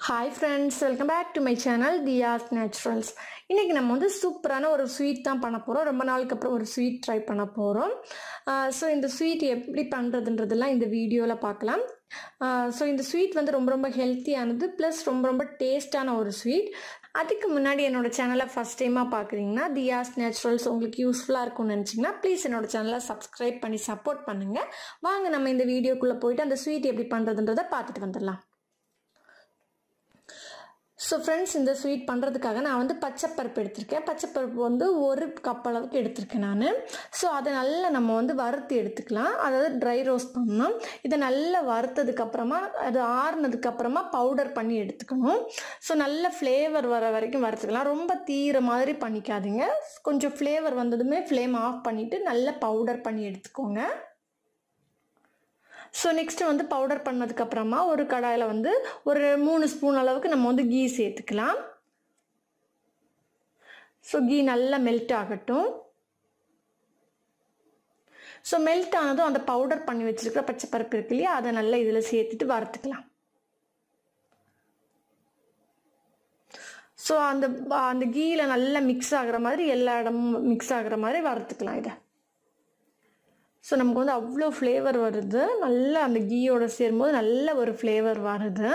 Hi friends welcome back to my channel Thiya's naturals இன்றைக்கி நம்ம வந்து சூப்பரான ஒரு ஸ்வீட் தான் பண்ண போகிறோம் ரொம்ப நாளுக்கு அப்புறம் ஒரு ஸ்வீட் ட்ரை பண்ண போகிறோம் ஸோ இந்த ஸ்வீட் எப்படி பண்ணுறதுன்றதெல்லாம் இந்த வீடியோவில் பார்க்கலாம். ஸோ இந்த ஸ்வீட் வந்து ரொம்ப ரொம்ப ஹெல்த்தியானது ப்ளஸ் ரொம்ப ரொம்ப டேஸ்டான ஒரு ஸ்வீட் அதுக்கு முன்னாடி என்னோட சேனலை ஃபஸ்ட் டைமாக பார்க்குறீங்கன்னா தியாஸ் நேச்சுரல்ஸ் உங்களுக்கு யூஸ்ஃபுல்லாக இருக்கும்னு நினச்சிங்கன்னா ப்ளீஸ் என்னோடய சேனலை சப்ஸ்கிரைப் பண்ணி சப்போர்ட் பண்ணுங்கள் வாங்க நம்ம இந்த வீடியோக்குள்ளே போயிட்டு அந்த ஸ்வீட் எப்படி பண்ணுறதுன்றதை பார்த்துட்டு வந்துடலாம். ஸோ ஃப்ரெண்ட்ஸ் இந்த ஸ்வீட் பண்ணுறதுக்காக நான் வந்து பச்சைப்பருப்பு எடுத்திருக்கேன். பச்சைப்பருப்பு வந்து ஒரு கப் அளவுக்கு எடுத்திருக்கேன் நான். ஸோ அதை நல்லா நம்ம வந்து வறுத்து எடுத்துக்கலாம். அதாவது ட்ரை ரோஸ்ட் பண்ணணும். இதை நல்லா வறுத்ததுக்கப்புறமா அது ஆறுனதுக்கப்புறமா பவுடர் பண்ணி எடுத்துக்கணும். ஸோ நல்ல ஃப்ளேவர் வர வரைக்கும் வறுத்துக்கலாம். ரொம்ப தீர மாதிரி பண்ணிக்காதீங்க. கொஞ்சம் ஃப்ளேவர் வந்ததுமே ஃப்ளேம் ஆஃப் பண்ணிவிட்டு நல்லா பவுடர் பண்ணி எடுத்துக்கோங்க. ஸோ நெக்ஸ்ட்டு வந்து பவுடர் பண்ணதுக்கப்புறமா ஒரு கடாயில் வந்து ஒரு மூணு ஸ்பூன் அளவுக்கு நம்ம வந்து கீ சேர்த்துக்கலாம். ஸோ கீ நல்லா மெல்ட் ஆகட்டும். ஸோ மெல்ட் ஆனதும் அந்த பவுடர் பண்ணி வச்சுருக்கிற பச்சை பருப்பு இருக்கு இல்லையா அதை நல்லா இதில் சேர்த்துட்டு வறுத்துக்கலாம். ஸோ அந்த அந்த கீயில் நல்லா மிக்ஸ் ஆகிற மாதிரி எல்லா இடமும் மிக்ஸ் ஆகிற மாதிரி வறுத்துக்கலாம் இதை. ஸோ நமக்கு வந்து அவ்வளோ ஃப்ளேவர் வருது. நல்லா அந்த கீயோட சேரும்போது நல்ல ஒரு ஃப்ளேவர் வருது.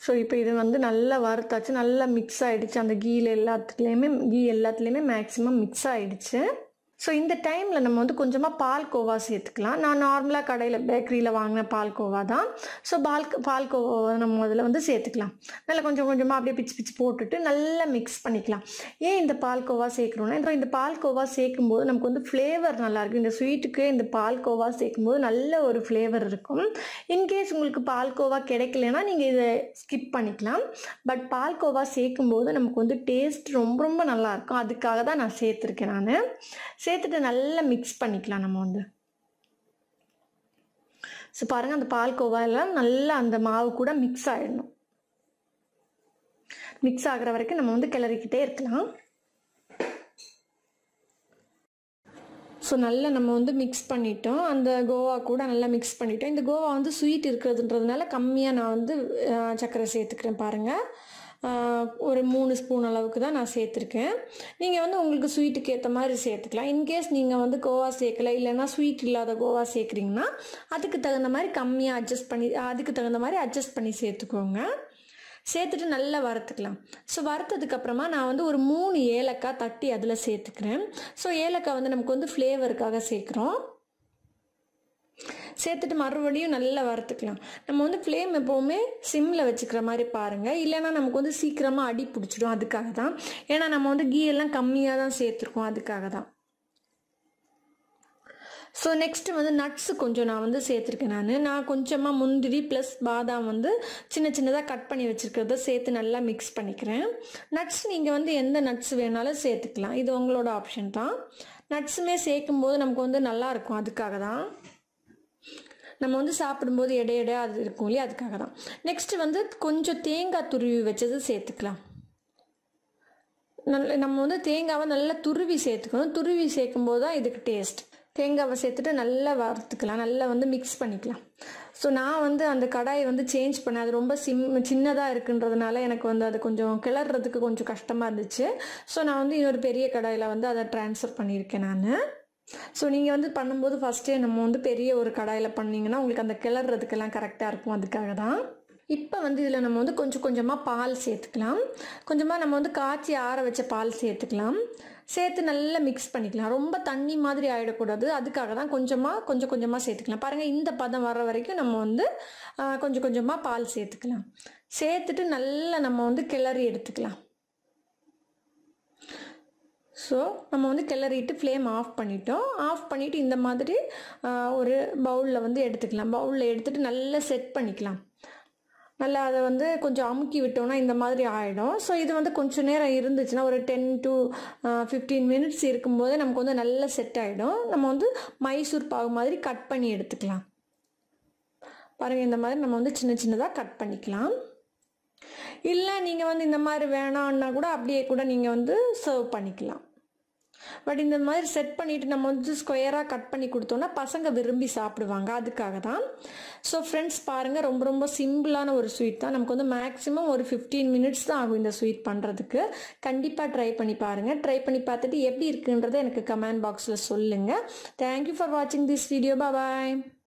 ஸோ இப்போ இது வந்து நல்லா வறுத்தாச்சு. நல்லா மிக்ஸ் ஆகிடுச்சு அந்த கீயில் எல்லாத்துலேயுமே கீ எல்லாத்துலேயுமே மேக்ஸிமம் மிக்ஸ் ஆகிடுச்சு ஸோ இந்த டைமில் நம்ம வந்து கொஞ்சமாக பால் கோவா சேர்த்துக்கலாம். நான் நார்மலாக கடையில் பேக்கரியில் வாங்கின பால் கோவா தான். ஸோ பால் பால் கோவா நம்ம அதில் வந்து சேர்த்துக்கலாம். நல்லா கொஞ்சம் கொஞ்சமாக அப்படியே பிச்சு பிச்சு போட்டுட்டு நல்லா மிக்ஸ் பண்ணிக்கலாம். ஏன் இந்த பால் கோவா சேர்க்குறோன்னா இந்த பால் கோவா சேர்க்கும்போது நமக்கு வந்து ஃப்ளேவர் நல்லாயிருக்கும் இந்த ஸ்வீட்டுக்கு இந்த பால் கோவா சேர்க்கும்போது நல்ல ஒரு ஃப்ளேவர் இருக்கும். இன்கேஸ் உங்களுக்கு பால் கோவா கிடைக்கலனா நீங்கள் இதை ஸ்கிப் பண்ணிக்கலாம். பட் பால் கோவா சேர்க்கும்போது நமக்கு வந்து டேஸ்ட் ரொம்ப ரொம்ப நல்லாயிருக்கும் அதுக்காக தான் நான் சேர்த்துருக்கேன் நான். சேர்த்துட்டு நல்லா மிக்ஸ் பண்ணிக்கலாம் நம்ம வந்து. ஸோ பாருங்கள் அந்த பால் எல்லாம் நல்லா அந்த மாவு கூட மிக்ஸ் ஆகிடணும் மிக்ஸ் ஆகிற வரைக்கும் நம்ம வந்து கிளறிக்கிட்டே இருக்கலாம். ஸோ நல்லா நம்ம வந்து மிக்ஸ் பண்ணிட்டோம். அந்த கோவா கூட நல்லா மிக்ஸ் பண்ணிட்டோம். இந்த கோவா வந்து ஸ்வீட் இருக்கிறதுன்றதுனால கம்மியாக நான் வந்து சர்க்கரை சேர்த்துக்கிறேன் பாருங்கள் ஒரு மூணு ஸ்பூன் அளவுக்கு தான் நான் சேர்த்துருக்கேன். நீங்கள் வந்து உங்களுக்கு ஸ்வீட்டுக்கு ஏற்ற மாதிரி சேர்த்துக்கலாம். இன்கேஸ் நீங்கள் வந்து கோவா சேர்க்கல இல்லைன்னா ஸ்வீட் இல்லாத கோவா சேர்க்குறீங்கன்னா அதுக்கு தகுந்த மாதிரி கம்மியாக அட்ஜஸ்ட் பண்ணி அதுக்கு தகுந்த மாதிரி அட்ஜஸ்ட் பண்ணி சேர்த்துக்கோங்க. சேர்த்துட்டு நல்லா வறுத்துக்கலாம். ஸோ வறுத்ததுக்கப்புறமா நான் வந்து ஒரு மூணு ஏலக்காய் தட்டி அதில் சேர்த்துக்கிறேன். ஸோ ஏலக்காய் வந்து நமக்கு வந்து ஃப்ளேவருக்காக சேர்க்குறோம். சேர்த்துட்டு மறுபடியும் நல்லா வறுத்துக்கலாம். நம்ம வந்து ஃப்ளேம் எப்போவுமே சிம்மில் வச்சுக்கிற மாதிரி பாருங்கள் இல்லைன்னா நமக்கு வந்து சீக்கிரமாக அடி பிடிச்சிடும். அதுக்காக தான் ஏன்னா நம்ம வந்து கீ எல்லாம் கம்மியாக தான் சேர்த்துருக்கோம். அதுக்காக தான் ஸோ நெக்ஸ்ட்டு வந்து நட்ஸு கொஞ்சம் நான் வந்து சேர்த்துருக்கேன் நான். நான் கொஞ்சமாக முந்திரி ப்ளஸ் பாதாம் வந்து சின்ன சின்னதாக கட் பண்ணி வச்சுருக்கிறத சேர்த்து நல்லா மிக்ஸ் பண்ணிக்கிறேன். நட்ஸ் நீங்கள் வந்து எந்த நட்ஸ் வேணாலும் சேர்த்துக்கலாம். இது உங்களோட ஆப்ஷன் தான். நட்ஸுமே சேர்க்கும்போது நமக்கு வந்து நல்லாயிருக்கும் அதுக்காக தான் நம்ம வந்து சாப்பிடும்போது எடை எடையாக அது இருக்கும் இல்லையா? அதுக்காக தான் நெக்ஸ்ட்டு வந்து கொஞ்சம் தேங்காய் துருவி வச்சது சேர்த்துக்கலாம். நல்ல நம்ம வந்து தேங்காவை நல்லா துருவி சேர்த்துக்கணும். துருவி சேர்க்கும்போது தான் இதுக்கு டேஸ்ட் தேங்காவை சேர்த்துட்டு நல்லா வறுத்துக்கலாம். நல்லா வந்து மிக்ஸ் பண்ணிக்கலாம். ஸோ நான் வந்து அந்த கடாயை வந்து சேஞ்ச் பண்ணேன். அது ரொம்ப சிம் சின்னதாக இருக்குன்றதுனால எனக்கு வந்து அது கொஞ்சம் கிளறதுக்கு கொஞ்சம் கஷ்டமாக இருந்துச்சு. ஸோ நான் வந்து இன்னொரு பெரிய கடாயில் வந்து அதை ட்ரான்ஸ்ஃபர் பண்ணியிருக்கேன் நான். ஸோ நீங்கள் வந்து பண்ணும்போது ஃபஸ்ட்டே நம்ம வந்து பெரிய ஒரு கடாயில் பண்ணிங்கன்னா உங்களுக்கு அந்த கிளறதுக்கெல்லாம் கரெக்டாக இருக்கும். அதுக்காக தான். இப்போ வந்து இதில் நம்ம வந்து கொஞ்சம் கொஞ்சமாக பால் சேர்த்துக்கலாம். கொஞ்சமாக நம்ம வந்து காய்ச்சி ஆற வச்ச பால் சேர்த்துக்கலாம். சேர்த்து நல்லா மிக்ஸ் பண்ணிக்கலாம். ரொம்ப தண்ணி மாதிரி ஆகிடக்கூடாது அதுக்காக தான் கொஞ்சமாக கொஞ்சம் கொஞ்சமாக சேர்த்துக்கலாம். பாருங்கள் இந்த பதம் வர வரைக்கும் நம்ம வந்து கொஞ்சம் கொஞ்சமாக பால் சேர்த்துக்கலாம். சேர்த்துட்டு நல்லா நம்ம வந்து கிளறி எடுத்துக்கலாம். ஸோ நம்ம வந்து கிளறிட்டு ஃப்ளேம் ஆஃப் பண்ணிட்டோம். ஆஃப் பண்ணிவிட்டு இந்த மாதிரி ஒரு பவுலில் வந்து எடுத்துக்கலாம். பவுலில் எடுத்துகிட்டு நல்லா செட் பண்ணிக்கலாம். நல்லா அதை வந்து கொஞ்சம் அமுக்கி விட்டோம்னா இந்த மாதிரி ஆகிடும் ஸோ இது வந்து கொஞ்சம் நேரம் இருந்துச்சுன்னா ஒரு டென் டு ஃபிஃப்டீன் மினிட்ஸ் இருக்கும்போது நமக்கு வந்து நல்லா செட் ஆகிடும் நம்ம வந்து மைசூர் பாகு மாதிரி கட் பண்ணி எடுத்துக்கலாம். பாருங்கள் இந்த மாதிரி நம்ம வந்து சின்ன சின்னதாக கட் பண்ணிக்கலாம். இல்லை நீங்கள் வந்து இந்த மாதிரி வேணான்னா கூட அப்படியே கூட நீங்கள் வந்து சர்வ் பண்ணிக்கலாம். பட் இந்த மாதிரி செட் பண்ணிவிட்டு நம்ம வந்து ஸ்கொயராக கட் பண்ணி கொடுத்தோன்னா பசங்க விரும்பி சாப்பிடுவாங்க. அதுக்காக தான் ஸோ ஃப்ரெண்ட்ஸ் பாருங்கள் ரொம்ப ரொம்ப சிம்பிளான ஒரு ஸ்வீட் தான். நமக்கு வந்து மேக்ஸிமம் ஒரு ஃபிஃப்டீன் மினிட்ஸ் தான் ஆகும் இந்த ஸ்வீட் பண்ணுறதுக்கு கண்டிப்பாக ட்ரை பண்ணி பாருங்கள் ட்ரை பண்ணி பார்த்துட்டு எப்படி இருக்குன்றதை எனக்கு கமெண்ட் பாக்ஸில் சொல்லுங்கள் தேங்க்யூ ஃபார் வாட்சிங் திஸ் வீடியோ பாய்